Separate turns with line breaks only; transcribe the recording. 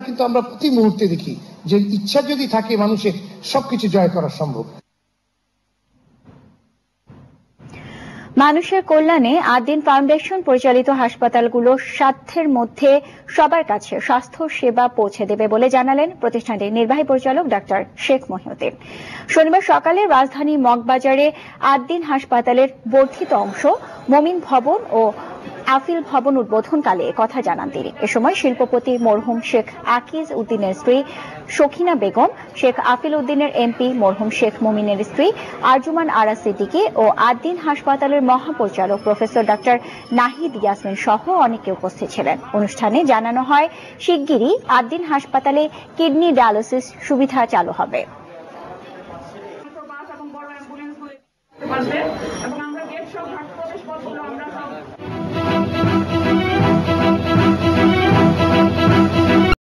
কিন্তু আমরা প্রতি মুহূর্তে দেখি যে ইচ্ছা যদি থাকে মানুষের, সবকিছু জয় করা সম্ভব।
মানুষের কল্যাণে আদিন ফাউন্ডেশন পরিচালিত হাসপাতালগুলো সাধ্যের মধ্যে সবার কাছে স্বাস্থ্য সেবা পৌঁছে দেবে বলে জানালেন প্রতিষ্ঠানটির নির্বাহী পরিচালক ডাক্তার শেখ মহিউদ্দিন। শনিবার সকালে রাজধানী মগবাজারে আদিন হাসপাতালের বর্ধিত অংশ, মমিন ভবন ও আফিল ভবন উদ্বোধনকালে কথা জানান তিনি। এ সময় শিল্পপতি মরহুম শেখ আকিজ উদ্দিনের স্ত্রী সখিনা বেগম, শেখ আফিল উদ্দিনের এমপি মরহুম শেখ মুমিনের স্ত্রী আরজুমান আরা সিদ্দিকী ও আদ্দিন হাসপাতালের মহাপরিচালক প্রফেসর ডাক্তার নাহিদ ইয়াসমিন সহ অনেকে উপস্থিত ছিলেন। অনুষ্ঠানে জানানো হয়, শিগগিরই আদ্দিন হাসপাতালে কিডনি ডায়ালিসিস সুবিধা চালু হবে। এবং